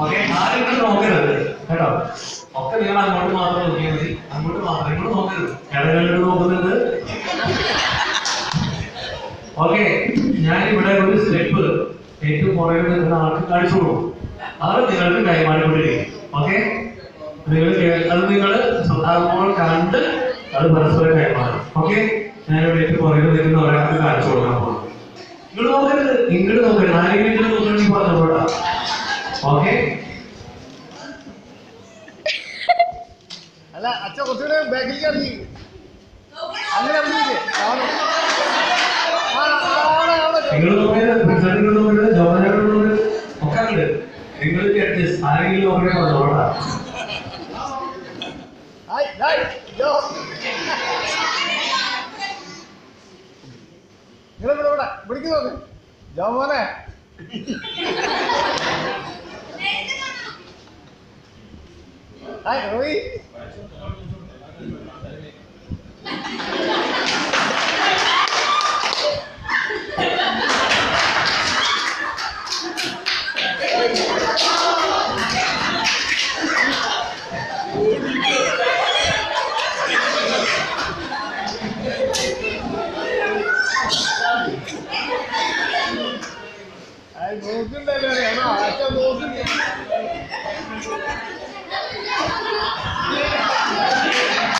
Okay ആരും നോക്കരുത്. കേട്ടോ? ഒക്കെ നിങ്ങൾ അങ്ങോട്ട് മാത്രം നോക്കിയാൽ മതി. അങ്ങോട്ട് മാത്രം ഇങ്ങോട്ട് നോക്കരുത്. ഇടകളിലോട്ട് നോക്കുന്നുണ്ട്. ഓക്കെ ഞാൻ ഇവിടെ ഒരു സ്റ്റെപ്പ് ഏറ്റവും പുറകിൽ നിൽക്കുന്ന ആൾക്ക് കാണിച്ചു കൊടുക്കും. അത് നിങ്ങൾക്ക് കൈമാറിക്കൊണ്ടിരിക്കും. ഓക്കെ? നിങ്ങൾ അത് നിങ്ങൾ ശ്രദ്ധാപൂർവം കണ്ട് അത് പരസ്പരം കൈമാറും ഓക്കെ? ഞാനിവിടെ ഏറ്റവും പുറകിൽ നിൽക്കുന്ന ഒരാൾക്ക് കാണിച്ചു കൊടുക്കാൻ പോകും നിങ്ങൾ നോക്കരുത്. നിങ്ങൾ നോക്കരുത് ആരെങ്കിലും നോക്കണമെങ്കിൽ പറഞ്ഞോട്ടാ ഓക്കെ? അല്ല അച്ഛൻ കുറച്ചുകൂടെ ബാക്കിലേക്ക് ഇറങ്ങി. അങ്ങനെ ഇറങ്ങിയില്ലേ നിങ്ങൾ നോക്കരുത് പ്രിൻസിപ്പൽ നോക്കരുത് ജോലി നോക്കരുത് ഒക്കെ അങ്ങോട്ട് നിങ്ങൾ അഡ്ജസ്റ്റ് ആരെങ്കിലും നോക്കണേ പറഞ്ഞോട്ടാ ഹായ് ഹായ് യോ നിങ്ങൾ ഇവിടെ ഇവിടെ പിടിക്ക് നോക്ക് ജോമോനെ ഹായ് റോയി. 我跟那边人嘛，